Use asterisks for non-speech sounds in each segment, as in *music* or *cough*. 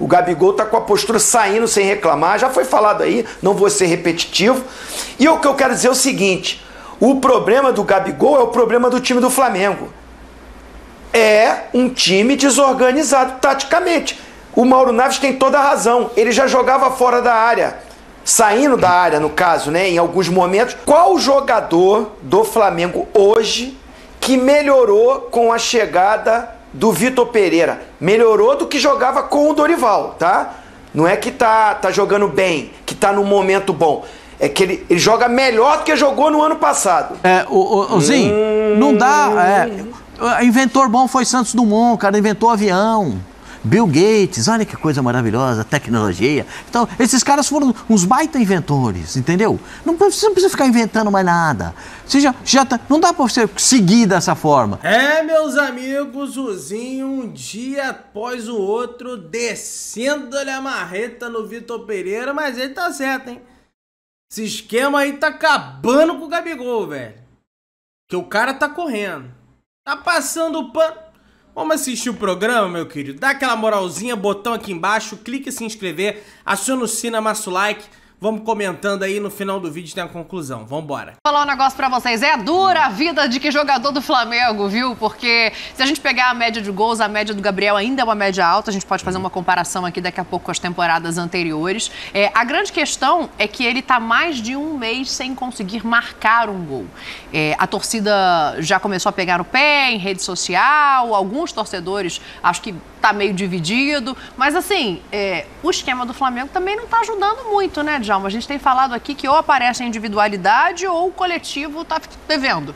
O Gabigol tá com a postura saindo sem reclamar, já foi falado aí, não vou ser repetitivo. E o que eu quero dizer é o seguinte: o problema do Gabigol é o problema do time do Flamengo. É um time desorganizado taticamente. O Mauro Naves tem toda a razão. Ele já jogava fora da área, saindo da área, no caso, né, em alguns momentos. Qual jogador do Flamengo hoje que melhorou com a chegada do Vitor Pereira. Melhorou do que jogava com o Dorival, tá? Não é que tá, tá jogando bem, que tá num momento bom. É que ele, ele joga melhor do que jogou no ano passado. É, o, o, o Zin, hum... não dá. É, inventor bom foi Santos Dumont, cara, inventou avião. Bill Gates, olha que coisa maravilhosa, tecnologia. Então, esses caras foram uns baita inventores, entendeu? Não precisa, não precisa ficar inventando mais nada. Você já, já tá, não dá pra você seguir dessa forma. É, meus amigos, Zinho, um dia após o outro, descendo-lhe a marreta no Vitor Pereira, mas ele tá certo, hein? Esse esquema aí tá acabando com o Gabigol, velho. Que o cara tá correndo. Tá passando o pano. Vamos assistir o programa, meu querido? Dá aquela moralzinha, botão aqui embaixo, clique em se inscrever, aciona o sino, amassa o like. Vamos comentando aí no final do vídeo tem a conclusão. Vambora. Vou falar um negócio pra vocês. É dura a vida de que jogador do Flamengo, viu? Porque se a gente pegar a média de gols, a média do Gabriel ainda é uma média alta. A gente pode fazer uma comparação aqui daqui a pouco com as temporadas anteriores. É, a grande questão é que ele tá mais de um mês sem conseguir marcar um gol. É, a torcida já começou a pegar no pé em rede social. Alguns torcedores acho que tá meio dividido. Mas assim, é, o esquema do Flamengo também não tá ajudando muito, né, Djalma? A gente tem falado aqui que ou aparece a individualidade ou o coletivo tá devendo.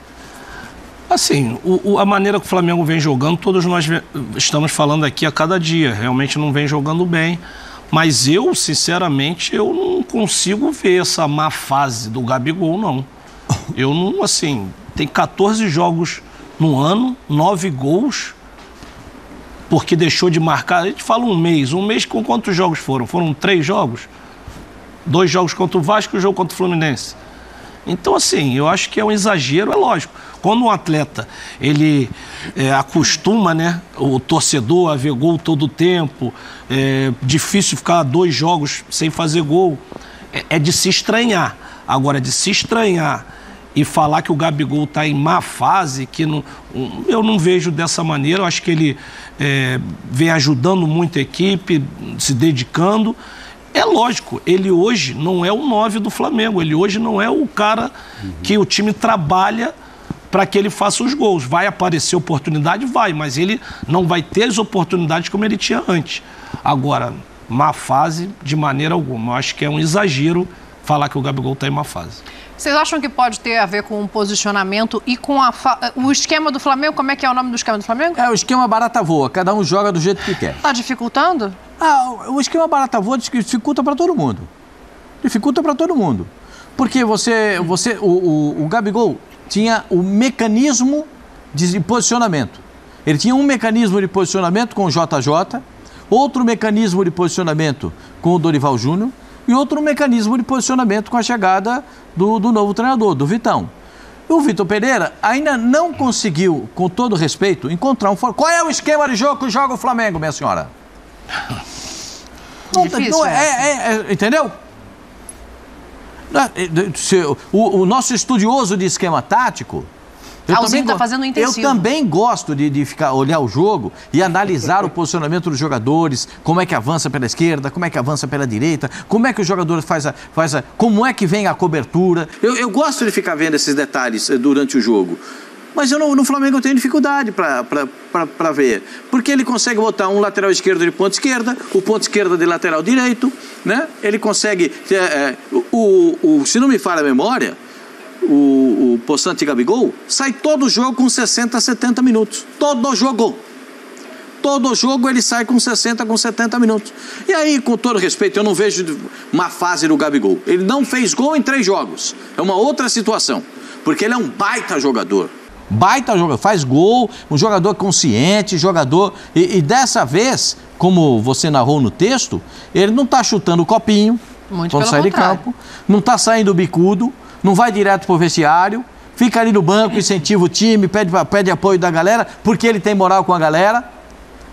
Assim, o, o, a maneira que o Flamengo vem jogando, todos nós estamos falando aqui a cada dia. Realmente não vem jogando bem. Mas eu, sinceramente, eu não consigo ver essa má fase do Gabigol, não. Eu não, assim, tem 14 jogos no ano, 9 gols porque deixou de marcar. A gente fala um mês. Um mês com quantos jogos foram? Foram três jogos? Dois jogos contra o Vasco e um jogo contra o Fluminense. Então, assim, eu acho que é um exagero, é lógico. Quando um atleta, ele é, acostuma, né, o torcedor a ver gol todo o tempo, é difícil ficar dois jogos sem fazer gol, é, é de se estranhar. Agora, de se estranhar e falar que o Gabigol está em má fase, que não, eu não vejo dessa maneira. Eu acho que ele é, vem ajudando muito a equipe, se dedicando. É lógico, ele hoje não é o 9 do Flamengo, ele hoje não é o cara uhum. que o time trabalha para que ele faça os gols. Vai aparecer oportunidade? Vai, mas ele não vai ter as oportunidades como ele tinha antes. Agora, má fase, de maneira alguma. Eu acho que é um exagero falar que o Gabigol está em má fase. Vocês acham que pode ter a ver com o posicionamento e com a fa... o esquema do Flamengo? Como é que é o nome do esquema do Flamengo? É o esquema barata voa, cada um joga do jeito que quer. Tá dificultando? Ah, o esquema barata voa dificulta para todo mundo. Dificulta para todo mundo. Porque você, você o, o, o Gabigol tinha o mecanismo de posicionamento. Ele tinha um mecanismo de posicionamento com o JJ, outro mecanismo de posicionamento com o Dorival Júnior e outro mecanismo de posicionamento com a chegada do, do novo treinador, do Vitão. O Vitor Pereira ainda não conseguiu, com todo respeito, encontrar um. Qual é o esquema de jogo que joga o Flamengo, minha senhora? *laughs* Não, Difícil, não é, né? é, é, entendeu? O, o nosso estudioso de esquema tático, eu Alzinho está fazendo intensivo. Eu também gosto de, de ficar, olhar o jogo e analisar o posicionamento dos jogadores, como é que avança pela esquerda, como é que avança pela direita, como é que o jogador faz a. Faz a como é que vem a cobertura. Eu, eu gosto de ficar vendo esses detalhes eh, durante o jogo. Mas eu no, no Flamengo eu tenho dificuldade para ver. Porque ele consegue botar um lateral esquerdo de ponta esquerda, o ponto esquerda de lateral direito, né? Ele consegue. É, é, o, o, se não me falha a memória, o, o Poçante Gabigol, sai todo jogo com 60, 70 minutos. Todo jogo. Todo jogo ele sai com 60, com 70 minutos. E aí, com todo respeito, eu não vejo uma fase do Gabigol. Ele não fez gol em três jogos. É uma outra situação. Porque ele é um baita jogador. Baita jogador, faz gol, um jogador consciente, jogador. E, e dessa vez, como você narrou no texto, ele não está chutando o copinho Muito quando sai contrário. de campo, não está saindo bicudo, não vai direto pro vestiário, fica ali no banco, incentiva o time, pede, pede apoio da galera, porque ele tem moral com a galera,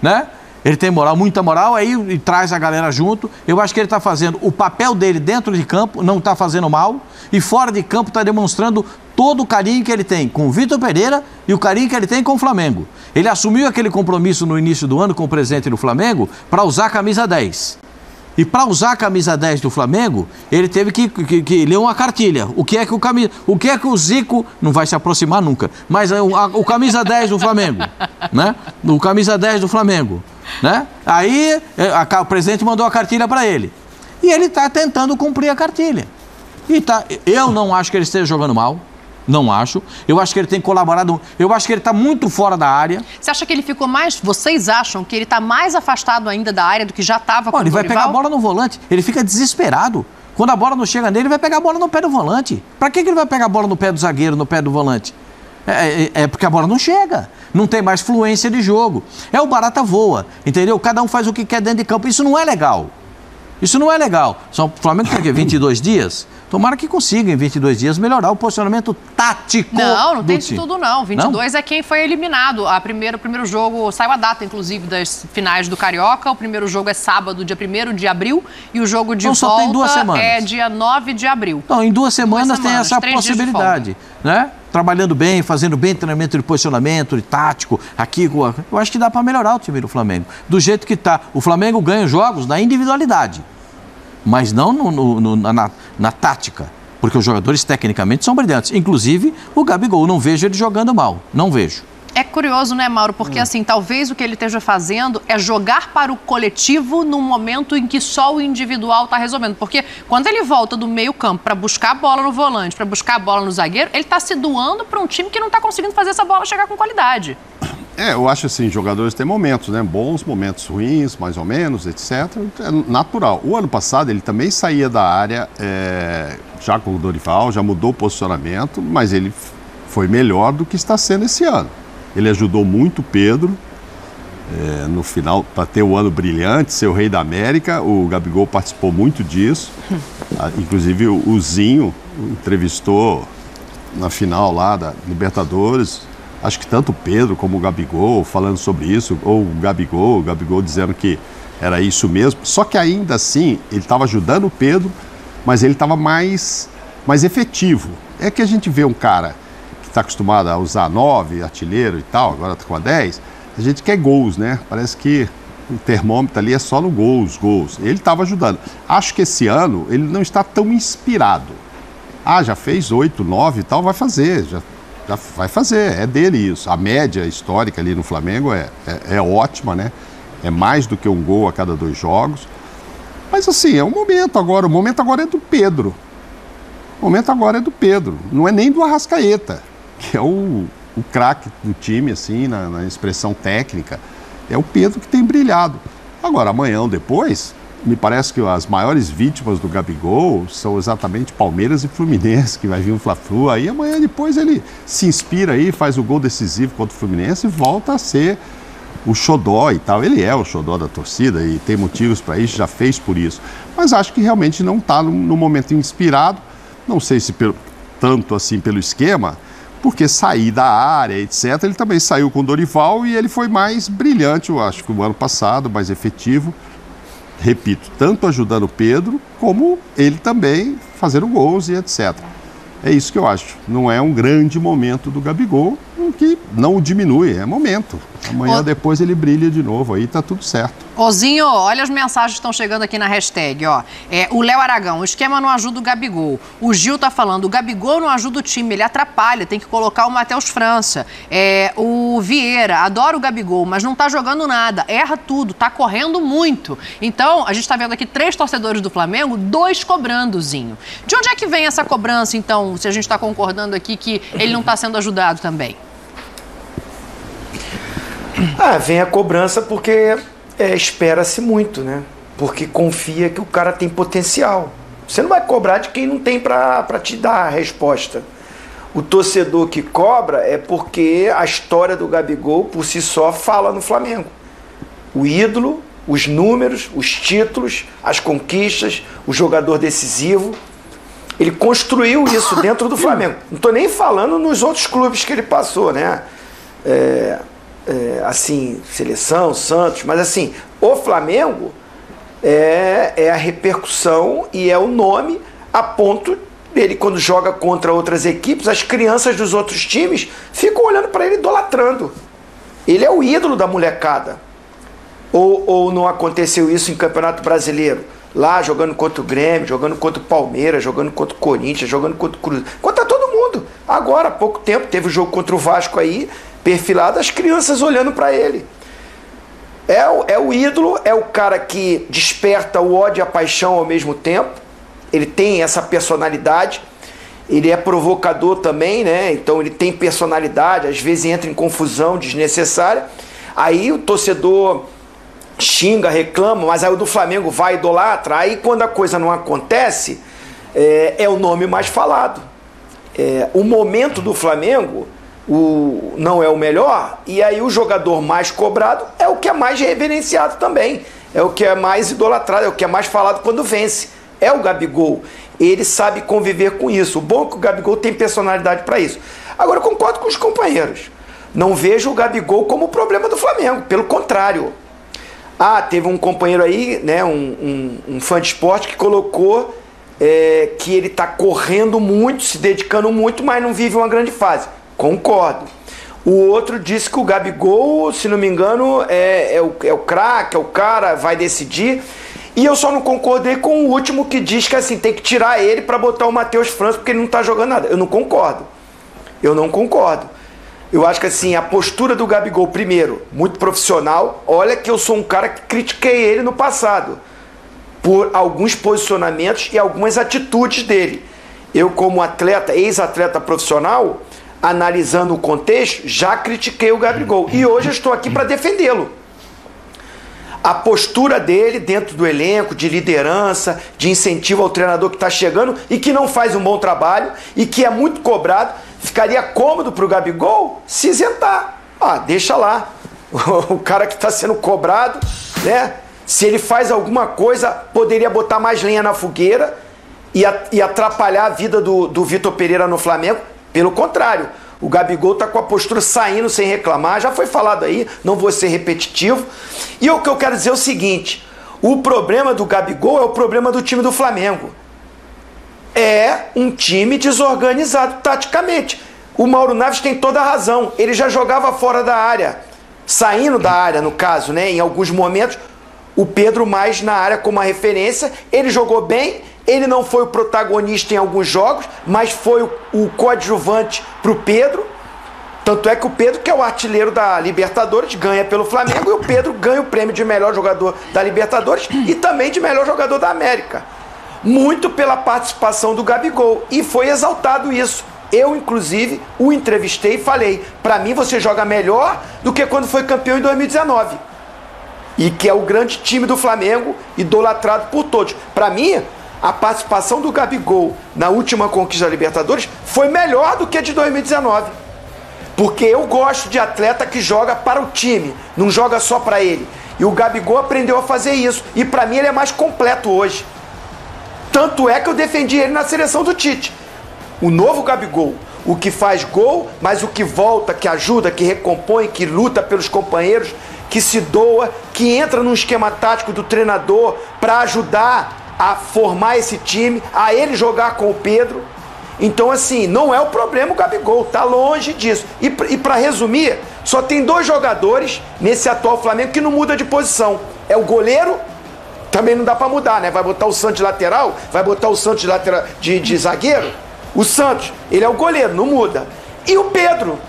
né? Ele tem moral, muita moral, aí traz a galera junto. Eu acho que ele está fazendo o papel dele dentro de campo, não está fazendo mal, e fora de campo está demonstrando todo o carinho que ele tem com o Vitor Pereira e o carinho que ele tem com o Flamengo. Ele assumiu aquele compromisso no início do ano com o presidente do Flamengo para usar a camisa 10. E para usar a camisa 10 do Flamengo, ele teve que, que, que, ler uma cartilha. O que é que o camisa, o que é que o Zico não vai se aproximar nunca, mas a, o camisa 10 do Flamengo, *laughs* né? O camisa 10 do Flamengo, né? Aí a, a, o presidente mandou a cartilha para ele. E ele está tentando cumprir a cartilha. E tá, eu não acho que ele esteja jogando mal. Não acho. Eu acho que ele tem colaborado. Eu acho que ele está muito fora da área. Você acha que ele ficou mais. Vocês acham que ele está mais afastado ainda da área do que já estava com Ele vai pegar a bola no volante. Ele fica desesperado. Quando a bola não chega nele, ele vai pegar a bola no pé do volante. Para que, que ele vai pegar a bola no pé do zagueiro, no pé do volante? É, é, é, porque a bola não chega. Não tem mais fluência de jogo. É o barata voa, entendeu? Cada um faz o que quer dentro de campo. Isso não é legal. Isso não é legal. Só o Flamengo tem aqui *coughs* 22 dias. Tomara que consiga, em 22 dias, melhorar o posicionamento tático. Não, não tem de tudo, não. 22 não? é quem foi eliminado. A primeiro, o primeiro jogo saiu a data, inclusive, das finais do Carioca. O primeiro jogo é sábado, dia 1 de abril. E o jogo de então, volta duas semanas. é dia 9 de abril. Então, em duas semanas, duas semanas tem essa possibilidade. Né? Trabalhando bem, fazendo bem treinamento de posicionamento, de tático, aqui. Eu acho que dá para melhorar o time do Flamengo. Do jeito que está. O Flamengo ganha jogos na individualidade mas não no, no, no, na, na tática. Porque os jogadores tecnicamente são brilhantes. Inclusive, o Gabigol, não vejo ele jogando mal. Não vejo. É curioso, né, Mauro? Porque, hum. assim, talvez o que ele esteja fazendo é jogar para o coletivo num momento em que só o individual está resolvendo. Porque quando ele volta do meio-campo para buscar a bola no volante, para buscar a bola no zagueiro, ele está se doando para um time que não está conseguindo fazer essa bola chegar com qualidade. É, eu acho assim, jogadores têm momentos, né? Bons, momentos ruins, mais ou menos, etc. É natural. O ano passado ele também saía da área, é, já com o Dorival, já mudou o posicionamento, mas ele foi melhor do que está sendo esse ano. Ele ajudou muito o Pedro é, no final para ter o ano brilhante, ser o rei da América. O Gabigol participou muito disso. *laughs* Inclusive o Zinho entrevistou na final lá da Libertadores acho que tanto o Pedro como o Gabigol falando sobre isso, ou o Gabigol, o Gabigol dizendo que era isso mesmo. Só que ainda assim, ele estava ajudando o Pedro, mas ele estava mais, mais efetivo. É que a gente vê um cara que está acostumado a usar 9, artilheiro e tal, agora está com a 10, a gente quer gols, né? Parece que o termômetro ali é só no gols, gols. Ele estava ajudando. Acho que esse ano ele não está tão inspirado. Ah, já fez 8, 9 e tal, vai fazer. Já já vai fazer, é dele isso. A média histórica ali no Flamengo é, é, é ótima, né? É mais do que um gol a cada dois jogos. Mas assim, é o momento agora. O momento agora é do Pedro. O momento agora é do Pedro. Não é nem do Arrascaeta, que é o, o craque do time, assim, na, na expressão técnica. É o Pedro que tem brilhado. Agora, amanhã ou depois, me parece que as maiores vítimas do Gabigol são exatamente Palmeiras e Fluminense, que vai vir um Fla-Flu. Aí amanhã depois ele se inspira aí, faz o gol decisivo contra o Fluminense e volta a ser o xodó e tal. Ele é o xodó da torcida e tem motivos para isso, já fez por isso. Mas acho que realmente não está no, momento inspirado. Não sei se pelo, tanto assim pelo esquema, porque sair da área, etc. Ele também saiu com o Dorival e ele foi mais brilhante, eu acho, que o ano passado, mais efetivo repito, tanto ajudando o Pedro, como ele também fazendo gols e etc. É isso que eu acho. Não é um grande momento do Gabigol, que não o diminui, é momento. Amanhã o... depois ele brilha de novo, aí tá tudo certo. Ozinho, olha as mensagens que estão chegando aqui na hashtag, ó. É, o Léo Aragão, o esquema não ajuda o Gabigol. O Gil tá falando, o Gabigol não ajuda o time, ele atrapalha, tem que colocar o Matheus França. É, o Vieira, adora o Gabigol, mas não tá jogando nada, erra tudo, tá correndo muito. Então, a gente tá vendo aqui três torcedores do Flamengo, dois cobrando, Zinho. De onde é que vem essa cobrança, então, se a gente tá concordando aqui que ele não tá sendo ajudado também? Ah, vem a cobrança porque é, espera-se muito, né? Porque confia que o cara tem potencial. Você não vai cobrar de quem não tem para te dar a resposta. O torcedor que cobra é porque a história do Gabigol por si só fala no Flamengo. O ídolo, os números, os títulos, as conquistas, o jogador decisivo. Ele construiu isso dentro do *coughs* Flamengo. Não estou nem falando nos outros clubes que ele passou, né? É, é, assim, seleção, Santos, mas assim, o Flamengo é, é a repercussão e é o nome a ponto dele, quando joga contra outras equipes, as crianças dos outros times ficam olhando para ele idolatrando. Ele é o ídolo da molecada. Ou, ou não aconteceu isso em Campeonato Brasileiro? Lá jogando contra o Grêmio, jogando contra o Palmeiras, jogando contra o Corinthians, jogando contra o Cruz. Contra todo mundo. Agora, há pouco tempo, teve o jogo contra o Vasco aí, perfilado, as crianças olhando para ele. É o, é o ídolo, é o cara que desperta o ódio e a paixão ao mesmo tempo. Ele tem essa personalidade. Ele é provocador também, né? Então ele tem personalidade, às vezes entra em confusão desnecessária. Aí o torcedor xinga, reclama, mas aí o do Flamengo vai idolatra. Aí quando a coisa não acontece, é, é o nome mais falado. É, o momento do Flamengo o, não é o melhor, e aí o jogador mais cobrado é o que é mais reverenciado também, é o que é mais idolatrado, é o que é mais falado quando vence. É o Gabigol. Ele sabe conviver com isso. O bom é que o Gabigol tem personalidade para isso. Agora, eu concordo com os companheiros. Não vejo o Gabigol como o problema do Flamengo, pelo contrário. Ah, teve um companheiro aí, né, um, um, um fã de esporte, que colocou é, que ele está correndo muito, se dedicando muito, mas não vive uma grande fase. Concordo. O outro disse que o Gabigol, se não me engano, é, é o, é o craque, é o cara, vai decidir. E eu só não concordei com o último que diz que assim tem que tirar ele para botar o Matheus França porque ele não está jogando nada. Eu não concordo. Eu não concordo. Eu acho que assim, a postura do Gabigol, primeiro, muito profissional. Olha que eu sou um cara que critiquei ele no passado por alguns posicionamentos e algumas atitudes dele. Eu, como atleta, ex-atleta profissional, analisando o contexto, já critiquei o Gabigol. E hoje eu estou aqui para defendê-lo. A postura dele dentro do elenco, de liderança, de incentivo ao treinador que está chegando e que não faz um bom trabalho e que é muito cobrado, ficaria cômodo para o Gabigol se isentar. Ah, deixa lá. *laughs* O cara que está sendo cobrado, né? Se ele faz alguma coisa, poderia botar mais lenha na fogueira e, atrapalhar a vida do, do Vitor Pereira no Flamengo pelo contrário, o Gabigol está com a postura saindo sem reclamar, já foi falado aí, não vou ser repetitivo. E o que eu quero dizer é o seguinte: o problema do Gabigol é o problema do time do Flamengo. É um time desorganizado taticamente. O Mauro Naves tem toda a razão. Ele já jogava fora da área, saindo da área, no caso, né? Em alguns momentos, o Pedro mais na área como referência. Ele jogou bem ele não foi o protagonista em alguns jogos, mas foi o, coadjuvante para o Pedro. Tanto é que o Pedro, que é o artilheiro da Libertadores, ganha pelo Flamengo e o Pedro ganha o prêmio de melhor jogador da Libertadores e também de melhor jogador da América. Muito pela participação do Gabigol. E foi exaltado isso. Eu, inclusive, o entrevistei e falei: para mim você joga melhor do que quando foi campeão em 2019. E que é o grande time do Flamengo, idolatrado por todos. Para mim, a participação do Gabigol na última conquista da Libertadores foi melhor do que a de 2019. Porque eu gosto de atleta que joga para o time, não joga só para ele. E o Gabigol aprendeu a fazer isso. E para mim ele é mais completo hoje. Tanto é que eu defendi ele na seleção do Tite. O novo Gabigol, o que faz gol, mas o que volta, que ajuda, que recompõe, que luta pelos companheiros, que se doa, que entra num esquema tático do treinador para ajudar a formar esse time, a ele jogar com o Pedro. Então, assim, não é o problema o Gabigol, tá longe disso. E, e para resumir, só tem dois jogadores nesse atual Flamengo que não muda de posição. É o goleiro, também não dá para mudar, né? Vai botar o Santos de lateral, vai botar o Santos de, lateral, de, de zagueiro. O Santos, ele é o goleiro, não muda. E o Pedro,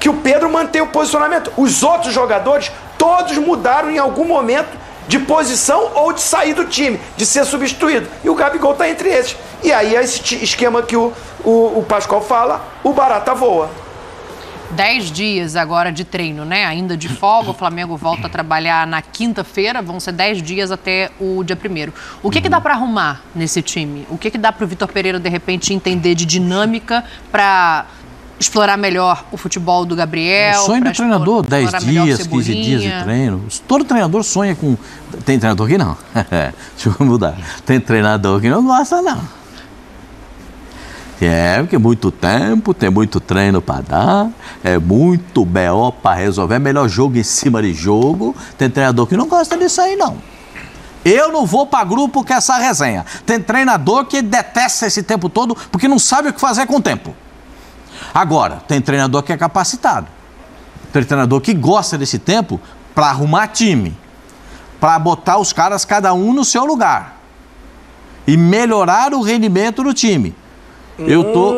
que o Pedro mantém o posicionamento. Os outros jogadores, todos mudaram em algum momento de posição ou de sair do time, de ser substituído. E o Gabigol está entre esses. E aí é esse esquema que o, o, o Pascoal fala, o barata voa. Dez dias agora de treino, né? Ainda de folga, o Flamengo volta a trabalhar na quinta-feira, vão ser dez dias até o dia primeiro. O que, que dá para arrumar nesse time? O que, que dá para o Vitor Pereira, de repente, entender de dinâmica para explorar melhor o futebol do Gabriel. O sonho do treinador, 10 dias, 15 dias de treino. Todo treinador sonha com. Tem treinador que não. *laughs* Deixa eu mudar. Tem treinador que não gosta, não. É, porque muito tempo, tem muito treino para dar, é muito BO para resolver, é melhor jogo em cima de jogo. Tem treinador que não gosta disso aí, não. Eu não vou para grupo com essa resenha. Tem treinador que detesta esse tempo todo porque não sabe o que fazer com o tempo. Agora, tem treinador que é capacitado. Tem treinador que gosta desse tempo para arrumar time, para botar os caras cada um no seu lugar e melhorar o rendimento do time. Eu tô.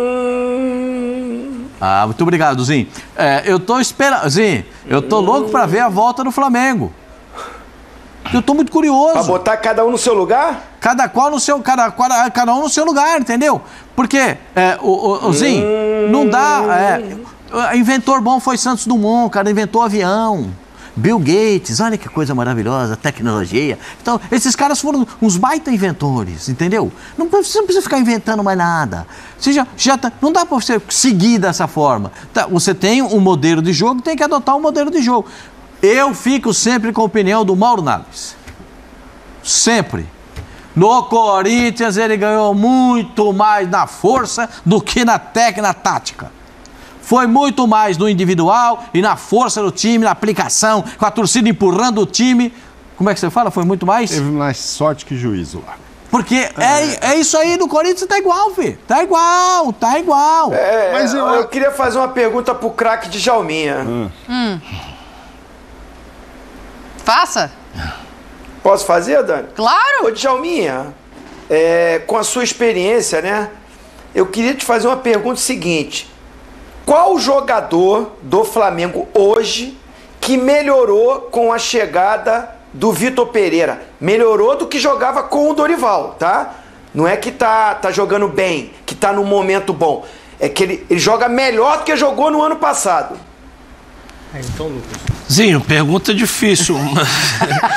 Ah, muito obrigado, Zinho. É, eu tô esperando. Zinho, eu tô louco para ver a volta do Flamengo. Eu tô muito curioso. Pra botar cada um no seu lugar? Cada qual no seu. Cada, cada, cada um no seu lugar, entendeu? Porque, é, o, o, o Zinho, não dá. É, inventor bom foi Santos Dumont, cara, inventou avião. Bill Gates, olha que coisa maravilhosa, tecnologia. Então, esses caras foram uns baita inventores, entendeu? Não, você não precisa ficar inventando mais nada. Você já, já tá, não dá para você seguir dessa forma. Tá, você tem um modelo de jogo, tem que adotar um modelo de jogo. Eu fico sempre com a opinião do Mauro Naves. Sempre. No Corinthians ele ganhou muito mais na força do que na técnica, na tática. Foi muito mais no individual e na força do time, na aplicação, com a torcida empurrando o time. Como é que você fala? Foi muito mais? Teve mais sorte que juízo lá. Porque é, é isso aí, no Corinthians tá igual, filho. Tá igual, tá igual. É, Mas eu, eu queria fazer uma pergunta pro craque de Jalminha. Hum. Hum. Faça. Posso fazer, Dani? Claro! Ô, Djalminha, é, com a sua experiência, né? Eu queria te fazer uma pergunta seguinte. Qual jogador do Flamengo hoje que melhorou com a chegada do Vitor Pereira? Melhorou do que jogava com o Dorival, tá? Não é que tá, tá jogando bem, que tá num momento bom. É que ele, ele joga melhor do que jogou no ano passado. É, então, Lucas. Zinho, pergunta difícil.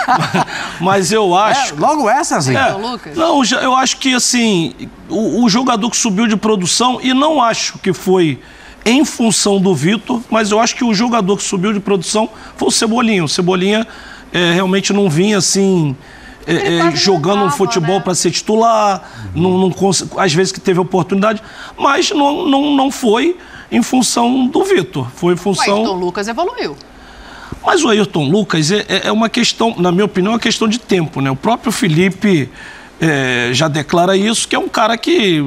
*laughs* mas eu acho. É, logo essa, Zinho. É, não, eu acho que assim, o, o jogador que subiu de produção, e não acho que foi em função do Vitor, mas eu acho que o jogador que subiu de produção foi o Cebolinha. O Cebolinha é, realmente não vinha assim. É, é, jogando um futebol né? para ser titular, uhum. não, não, às vezes que teve oportunidade, mas não, não, não foi em função do Vitor. Foi em função. O Ayrton Lucas evoluiu. Mas o Ayrton Lucas é, é, é uma questão, na minha opinião, é uma questão de tempo, né? O próprio Felipe é, já declara isso, que é um cara que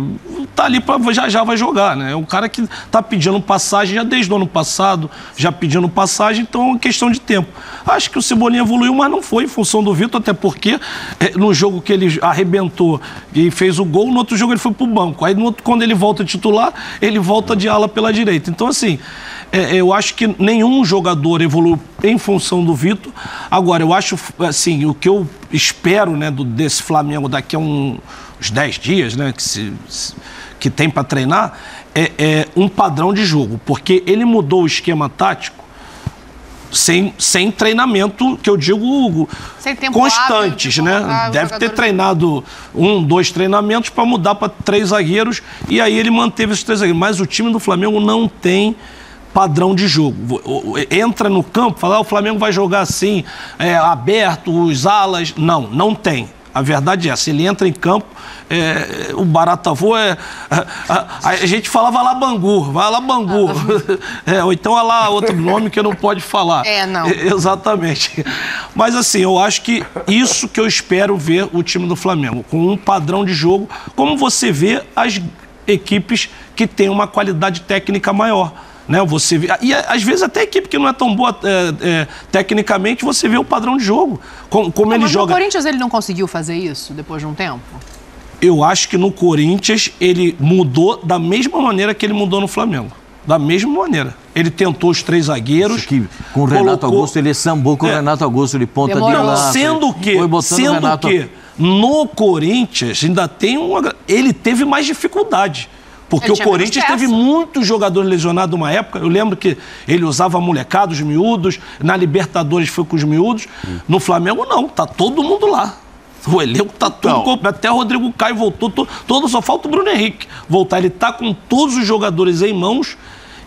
tá ali para já já vai jogar, né? É um cara que tá pedindo passagem já desde o ano passado, já pedindo passagem, então é questão de tempo. Acho que o Cebolinha evoluiu, mas não foi em função do Vitor, até porque é, no jogo que ele arrebentou e fez o gol, no outro jogo ele foi pro banco. Aí outro, quando ele volta titular, ele volta de ala pela direita. Então assim, é, eu acho que nenhum jogador evoluiu em função do Vitor. Agora, eu acho, assim, o que eu espero né, do, desse Flamengo daqui a um, uns 10 dias, né, que, se, que tem para treinar, é, é um padrão de jogo, porque ele mudou o esquema tático sem, sem treinamento, que eu digo constantes, né? Deve ter treinado um, dois treinamentos para mudar para três zagueiros e aí ele manteve esses três zagueiros. Mas o time do Flamengo não tem padrão de jogo. Entra no campo, fala, ah, o Flamengo vai jogar assim, é, aberto, os alas. Não, não tem. A verdade é essa, ele entra em campo, é, o Baratavô é. A, a, a, gente falava lá Bangu, vai lá Bangu. *laughs* É, ou então lá outro nome que não pode falar. É, não. É, exatamente. Mas assim, eu acho que isso que eu espero ver o time do Flamengo, com um padrão de jogo, como você vê as equipes que têm uma qualidade técnica maior. Né? Você vê, e às vezes até a equipe que não é tão boa é, é, tecnicamente, você vê o padrão de jogo, como, como não, ele mas joga. o Corinthians ele não conseguiu fazer isso depois de um tempo? Eu acho que no Corinthians ele mudou da mesma maneira que ele mudou no Flamengo. Da mesma maneira. Ele tentou os três zagueiros. Que, com o Renato colocou... Augusto, ele sambou com é, o Renato Augusto de ponta Demorou. de lança. Sendo que, sendo Renato... que no Corinthians ainda tem uma. Ele teve mais dificuldade. Porque o Corinthians teve muitos jogadores lesionados numa época. Eu lembro que ele usava molecada, os miúdos. Na Libertadores foi com os miúdos. Hum. No Flamengo, não. Tá todo mundo lá. O elenco tá todo então, completo. Até o Rodrigo Caio voltou. Todo, todo, só falta o Bruno Henrique voltar. Ele tá com todos os jogadores em mãos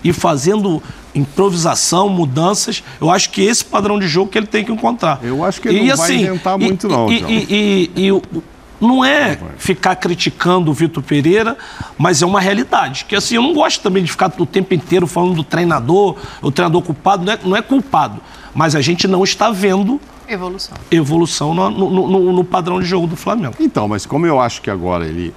e fazendo improvisação, mudanças. Eu acho que esse padrão de jogo que ele tem que encontrar. Eu acho que ele e, não assim, vai inventar muito, e, não. E, e, e, Não é ficar criticando o Vitor Pereira, mas é uma realidade. Que assim, eu não gosto também de ficar o tempo inteiro falando do treinador, o treinador culpado, não é, não é culpado. Mas a gente não está vendo Evolução. evolução no, no- no- no padrão de jogo do Flamengo. Então, mas como eu acho que agora ele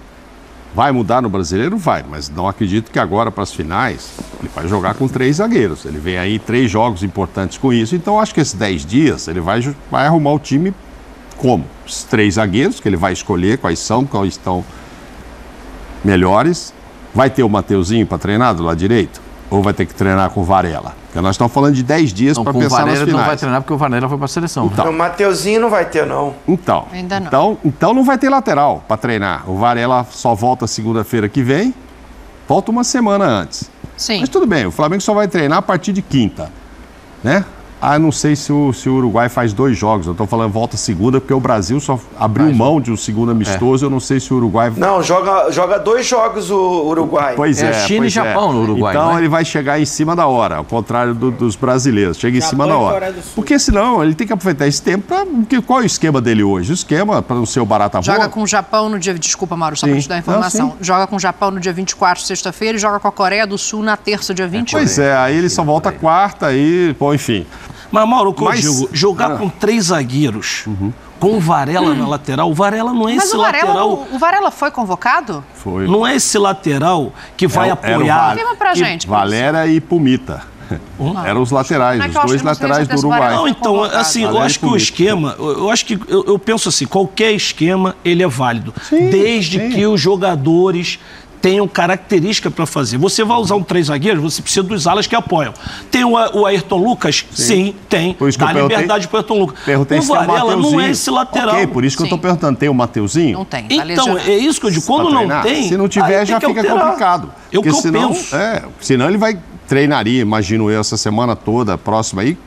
vai mudar no brasileiro, vai. Mas não acredito que agora, para as finais, ele vai jogar com três zagueiros. Ele vem aí três jogos importantes com isso. Então, eu acho que esses dez dias ele vai, vai arrumar o time como? Os três zagueiros, que ele vai escolher quais são, quais estão melhores. Vai ter o Mateuzinho para treinar do lado direito? Ou vai ter que treinar com o Varela? Porque nós estamos falando de 10 dias para com o pensar nas Varela ele não vai finais. treinar porque o Varela foi para a seleção. né? Então. O Mateuzinho não vai ter, não. Então, Ainda não. então, então não vai ter lateral para treinar. O Varela só volta segunda-feira que vem, volta uma semana antes. Sim. Mas tudo bem, o Flamengo só vai treinar a partir de quinta, né? Ah, não sei se o, se o Uruguai faz dois jogos. Eu estou falando volta segunda, porque o Brasil só abriu mão de um segundo amistoso. Eu não sei se o Uruguai. Não, joga, joga dois jogos o Uruguai. Pois É é, China e pois Japão no Uruguai, Então não é? ele vai chegar em cima da hora, ao contrário do- dos brasileiros. Chega em Japão cima da hora. Porque senão ele tem que aproveitar esse tempo para. Qual é o esquema dele hoje? O esquema, para não ser o barata Joga boa. com o Japão no dia. Desculpa, Mauro, só pra Sim. te dar a Não, informação. sim. joga com o Japão no dia 24, sexta-feira, e joga com a Coreia do Sul na terça, dia 28. Pois é, aí ele só volta quarta, aí, bom, enfim. Mas, Mauro, o que Mas- eu digo, jogar Ah. com três zagueiros, com o Varela na lateral, o Varela não é Mas esse o Varela, lateral. o, o Varela foi convocado? Foi. Não é esse lateral que vai Era o- era o apoiar. Gente. Valera e Pumita. *laughs* Eram os laterais, é os dois laterais do Uruguai. Não, então, convocado. assim, eu acho que o esquema, eu eu acho que, eu, eu penso assim, qualquer esquema, ele é válido. Sim, desde sim. que os jogadores tenham característica para fazer. Você vai usar um três zagueiros, você precisa dos alas que apoiam. Tem o, o Ayrton Lucas? Sim, tem. Por isso que Dá eu liberdade para o Ayrton Lucas. Perguntei o se tem o Varela não é esse lateral. Ok, por isso que eu estou Sim. perguntando, tem o Mateuzinho? Não tem. tá Então, lesionado. é isso que eu digo. Quando não tem. Se não tiver, já fica alterar. complicado. É o que Porque eu senão, penso. É, senão ele vai treinaria, imagino eu, essa semana toda, próxima aí,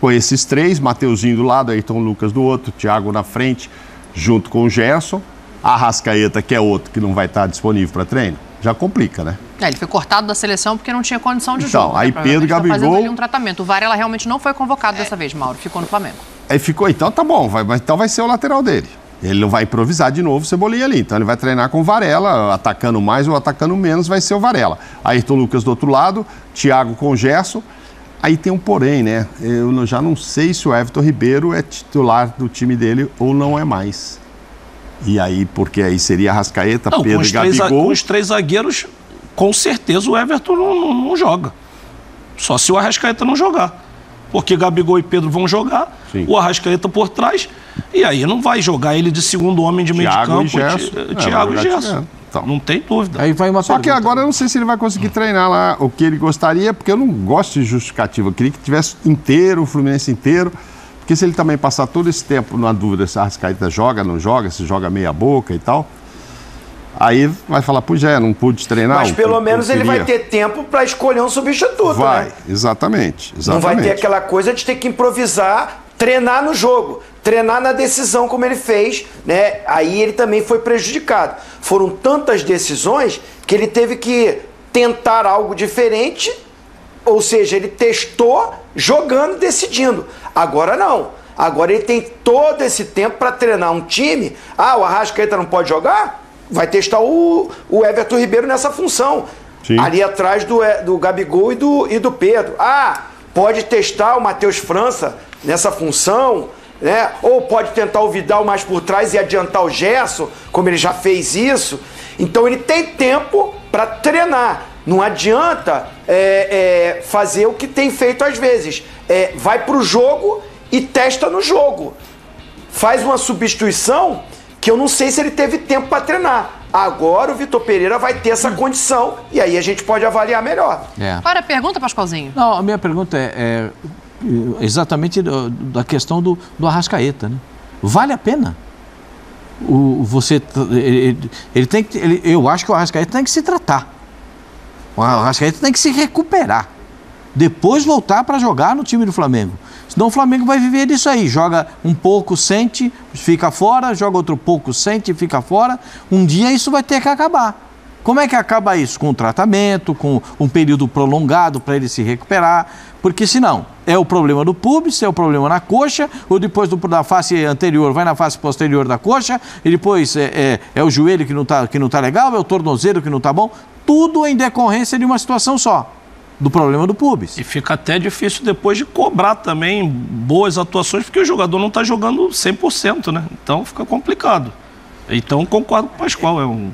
com esses três, Mateuzinho do lado, Ayrton Lucas do outro, Thiago na frente, junto com o Gerson, a Rascaeta, que é outro que não vai estar disponível para treino, já complica, né? É, ele foi cortado da seleção porque não tinha condição de Então, jogo. né? aí Provavelmente Pedro, tá fazendo Gabigol- ali um tratamento. O Varela realmente não foi convocado dessa vez, Mauro. Ficou no Flamengo. Aí ficou, então tá bom, vai, então vai ser o lateral dele. Ele não vai improvisar de novo o Cebolinha ali. Então ele vai treinar com o Varela, atacando mais ou atacando menos, vai ser o Varela. Ayrton Lucas do outro lado, Thiago com Gerson. Aí tem um porém, né? Eu já não sei se o Everton Ribeiro é titular do time dele ou não é mais. E aí, porque aí seria Rascaeta, Não, Pedro os, e três, Gabigol. com os três zagueiros, com certeza o Everton não, não- não joga. Só se o Arrascaeta não jogar. Porque Gabigol e Pedro vão jogar, Sim. o Arrascaeta por trás, e aí não vai jogar ele de segundo homem de meio de Thiago e campo, Gerson. Ti- É, Thiago vai e Gerson. Thiago. Então. Não tem dúvida. Aí vai uma Só que pergunta. agora eu não sei se ele vai conseguir treinar lá o que ele gostaria, porque eu não gosto de justificativa. Eu queria que tivesse inteiro, o Fluminense inteiro. Porque se ele também passar todo esse tempo na dúvida se a Arrascaeta joga, não joga, se joga meia boca e tal, aí vai falar, pois é, não pude treinar. Mas pelo eu menos ele vai queria." ter tempo para escolher um substituto, Vai, né? exatamente, Não exatamente. vai ter aquela coisa de ter que improvisar, treinar no jogo, treinar na decisão como ele fez, né? Aí ele também foi prejudicado. Foram tantas decisões que ele teve que tentar algo diferente, ou seja, ele testou jogando e decidindo. Agora não. Agora ele tem todo esse tempo para treinar um time. Ah, o Arrascaeta não pode jogar? Vai testar o, o Everton Ribeiro nessa função. Sim. Ali atrás do, eh, do Gabigol e do, e do Pedro. Ah, pode testar o Matheus França nessa função, né? Ou pode tentar o Vidal mais por trás e adiantar o Gerson, como ele já fez isso. Então ele tem tempo para treinar. Não adianta é, é, fazer o que tem feito às vezes. É, vai para o jogo e testa no jogo. Faz uma substituição que eu não sei se ele teve tempo para treinar. Agora o Vitor Pereira vai ter essa condição e aí a gente pode avaliar melhor. É. Agora, pergunta, Pascoalzinho. Não, a minha pergunta é, é, exatamente da questão do, do Arrascaeta. Né? Vale a pena? O, você, ele- ele tem que, ele- eu acho que o Arrascaeta tem que se tratar. O Arrascaeta tem que se recuperar. Depois voltar para jogar no time do Flamengo. Senão o Flamengo vai viver disso aí. Joga um pouco, sente, fica fora, joga outro pouco, sente, fica fora. Um dia isso vai ter que acabar. Como é que acaba isso? Com um tratamento, com um período prolongado para ele se recuperar, porque senão é o problema do pubis, é o problema na coxa, ou depois do, da face anterior vai na face posterior da coxa, e depois é, é, é o joelho que não está tá legal, é o tornozelo que não está bom, tudo em decorrência de uma situação só do problema do pubis. E fica até difícil depois de cobrar também boas atuações, porque o jogador não está jogando 100%, né? Então fica complicado. Então concordo com o Pascoal, é um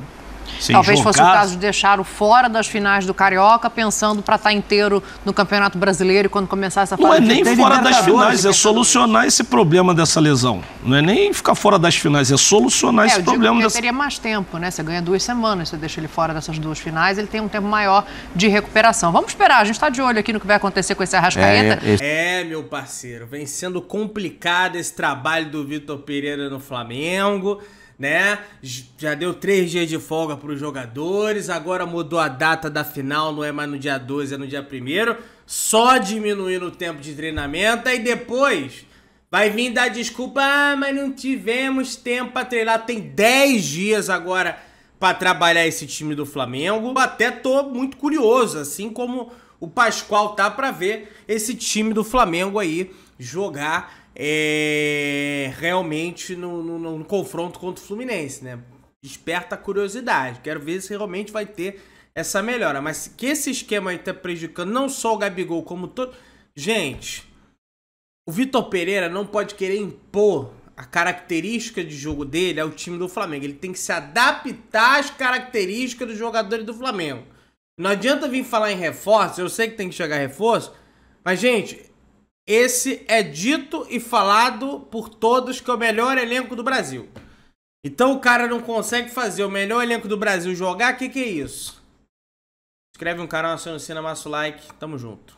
Talvez fosse o caso de deixar o fora das finais do Carioca, pensando para estar tá inteiro no Campeonato Brasileiro e quando começar essa fase. Não é nem fora das finais, é solucionar esse problema dessa lesão. Não é nem ficar fora das finais, é solucionar é, esse problema. Dessa... teria mais tempo, né? Você ganha duas semanas, você deixa ele fora dessas duas finais, ele tem um tempo maior de recuperação. Vamos esperar, a gente está de olho aqui no que vai acontecer com esse Arrascaeta. É, é... é, meu parceiro, vem sendo complicado esse trabalho do Vitor Pereira no Flamengo né? Já deu três dias de folga para os jogadores, agora mudou a data da final, não é mais no dia 12, é no dia 1 só diminuindo o tempo de treinamento, e depois vai vir dar desculpa, ah, mas não tivemos tempo para treinar, tem 10 dias agora para trabalhar esse time do Flamengo. Até tô muito curioso, assim como o Pascoal tá para ver esse time do Flamengo aí jogar é, realmente no, no, no, confronto contra o Fluminense, né? Desperta a curiosidade. Quero ver se realmente vai ter essa melhora. Mas que esse esquema aí tá prejudicando não só o Gabigol, como todo. Gente, o Vitor Pereira não pode querer impor a característica de jogo dele ao time do Flamengo. Ele tem que se adaptar às características dos jogadores do Flamengo. Não adianta vir falar em reforço, eu sei que tem que chegar reforço, mas, gente, esse é dito e falado por todos que é o melhor elenco do Brasil. Então o cara não consegue fazer o melhor elenco do Brasil jogar, o que, que é isso? Inscreve um canal, assina o like, tamo junto.